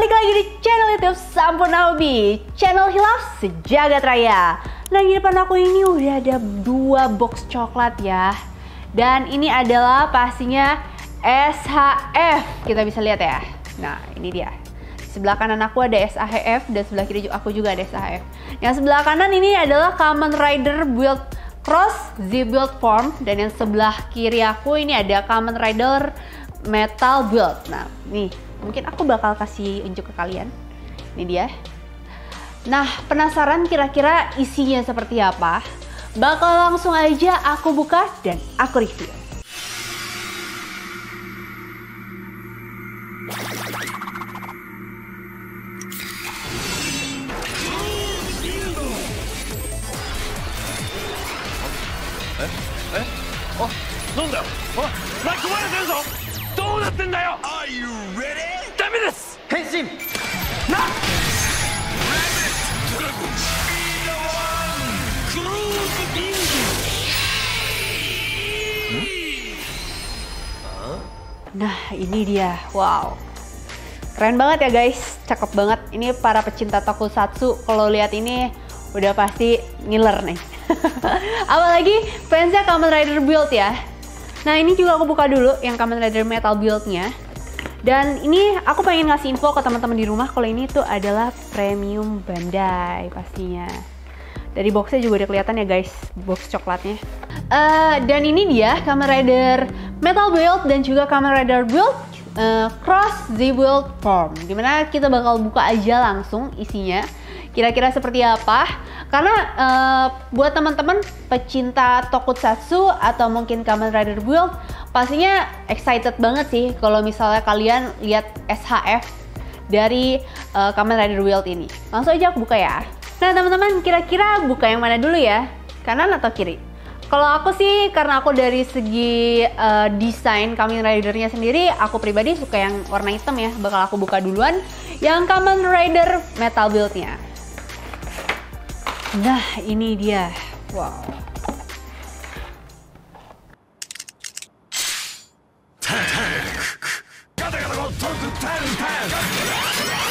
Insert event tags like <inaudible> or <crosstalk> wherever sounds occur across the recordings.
Balik lagi di channel YouTube Sampurna Hobi, channel hilaf sejagat raya. Nah di depan aku ini udah ada dua box coklat ya. Dan ini adalah pastinya SHF. Kita bisa lihat ya. Nah ini dia. Sebelah kanan aku ada SHF dan sebelah kiri aku juga ada SHF. Yang sebelah kanan ini adalah Kamen Rider Build Cross Z Build Form dan yang sebelah kiri aku ini ada Kamen Rider Metal Build. Nah, nih mungkin aku bakal kasih unjuk ke kalian. Ini dia. Nah, penasaran kira-kira isinya seperti apa? Bakal langsung aja aku buka dan aku review. Are you ready? ダメです変身な Nah, ini dia. Wow. Keren banget ya guys, cakep banget. Ini para pecinta tokusatsu kalau lihat ini udah pasti ngiler nih. <laughs> Apalagi fansnya Kamen Rider Build ya. Nah ini juga aku buka dulu yang Kamen Rider Metal Build-nya. Dan ini aku pengen ngasih info ke teman-teman di rumah kalau ini tuh adalah premium Bandai pastinya. Dari boxnya juga udah kelihatan ya guys, box coklatnya. Eh, dan ini dia Kamen Rider Metal Build dan juga Kamen Rider Build eh, Cross Z Build Form. Di mana kita bakal buka aja langsung isinya. Kira-kira seperti apa? Karena eh, buat teman-teman pecinta tokusatsu atau mungkin Kamen Rider Build, pastinya excited banget sih kalau misalnya kalian lihat SHF dari eh, Kamen Rider Build ini. Langsung aja aku buka ya. Nah teman-teman kira-kira buka yang mana dulu ya? Kanan atau kiri? Kalau aku sih karena aku dari segi eh, desain Kamen Rider-nya sendiri, aku pribadi suka yang warna hitam ya. Bakal aku buka duluan yang Kamen Rider Metal Build-nya. Nah, ini dia. Wow.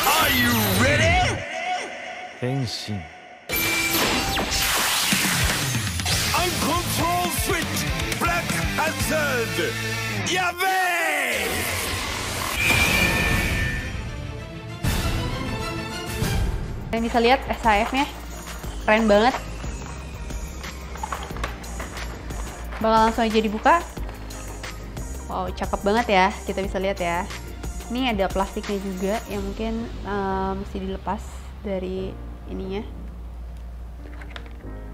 Are you ready? 変身 Uncontrolled switch Black Hazard Yabe! Kalian bisa lihat SHF-nya. Keren banget. Bakal langsung aja dibuka. Wow, cakep banget ya. Kita bisa lihat ya. Ini ada plastiknya juga yang mungkin eh, mesti dilepas dari ininya.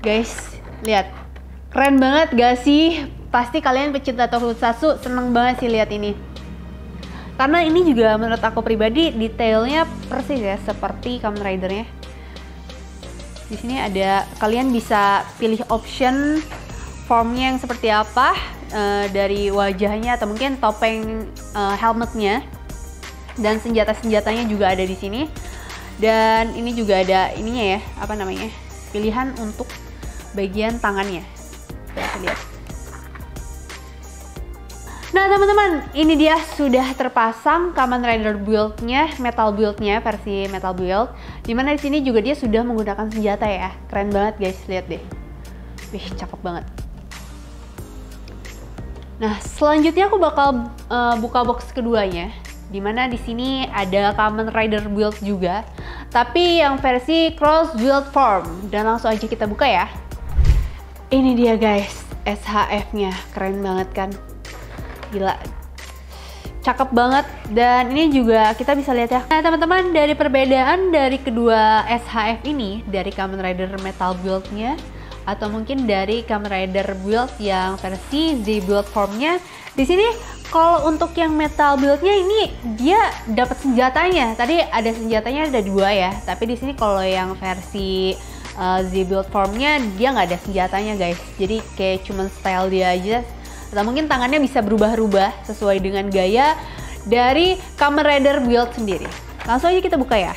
Guys, lihat. Keren banget gak sih? Pasti kalian pecinta tokusatsu seneng banget sih lihat ini. Karena ini juga menurut aku pribadi detailnya persis ya seperti Kamen Rider-nya. Di sini ada kalian bisa pilih option formnya yang seperti apa eh, dari wajahnya atau mungkin topeng eh, helmetnya dan senjata-senjatanya juga ada di sini. Dan ini juga ada ininya ya, apa namanya? Pilihan untuk bagian tangannya. Kita lihat. Nah teman-teman, ini dia sudah terpasang Kamen Rider build-nya, metal build-nya, versi metal build. Di mana di sini juga dia sudah menggunakan senjata ya, keren banget guys, lihat deh. Wih, cakep banget. Nah selanjutnya aku bakal uh, buka box keduanya, di mana di sini ada Kamen Rider build juga, tapi yang versi cross build form. Dan langsung aja kita buka ya. Ini dia guys, SHF-nya, keren banget kan? Gila. Cakep banget. Dan ini juga kita bisa lihat ya. Nah teman-teman dari perbedaan dari kedua SHF ini dari Kamen Rider Metal Build-nya atau mungkin dari Kamen Rider Build yang versi Z Build formnya di sini kalau untuk yang Metal Build-nya ini dia dapat senjatanya. Tadi ada senjatanya ada dua ya. Tapi di sini kalau yang versi uh, Z Build formnya dia nggak ada senjatanya guys. Jadi kayak cuman style dia aja mungkin tangannya bisa berubah-ubah sesuai dengan gaya dari Kamen Rider build sendiri. Langsung aja kita buka ya.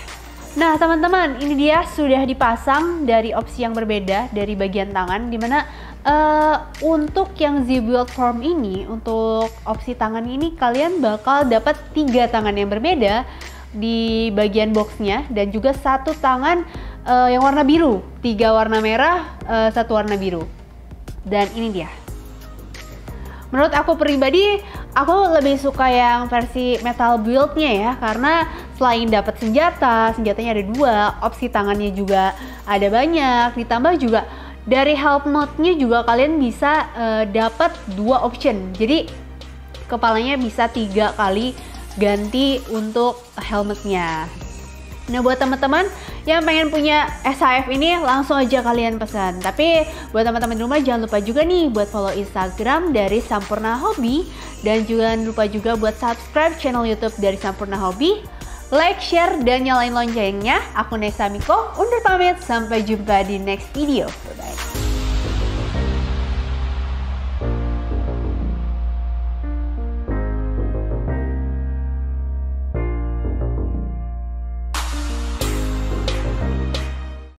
Nah teman-teman ini dia sudah dipasang dari opsi yang berbeda dari bagian tangan di mana uh, untuk yang Z build form ini untuk opsi tangan ini kalian bakal dapat tiga tangan yang berbeda di bagian boxnya dan juga satu tangan eh, yang warna biru, tiga warna merah, eh, satu warna biru. Dan ini dia. Menurut aku pribadi, aku lebih suka yang versi metal build-nya ya, karena selain dapat senjata, senjatanya ada dua, opsi tangannya juga ada banyak, ditambah juga dari help mode-nya juga kalian bisa eh, dapat dua option. Jadi kepalanya bisa tiga kali ganti untuk helmetnya. Nah buat teman-teman yang pengen punya SHF ini langsung aja kalian pesan. Tapi buat teman-teman di rumah jangan lupa juga nih buat follow Instagram dari Sampurna Hobi dan jangan lupa juga buat subscribe channel YouTube dari Sampurna Hobi. Like, share, dan nyalain loncengnya. Aku Nesa Miko, undur pamit. Sampai jumpa di next video. Bye-bye.